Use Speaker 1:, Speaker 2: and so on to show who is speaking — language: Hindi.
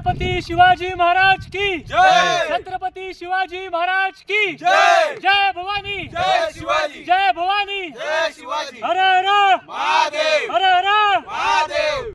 Speaker 1: छत्रपति शिवाजी महाराज की।
Speaker 2: जय।
Speaker 1: छत्रपति शिवाजी महाराज की।
Speaker 2: जय।
Speaker 1: जय भवानी।
Speaker 2: जय शिवाजी।
Speaker 1: जय भवानी।
Speaker 2: जय शिवाजी।
Speaker 1: हरे हरे।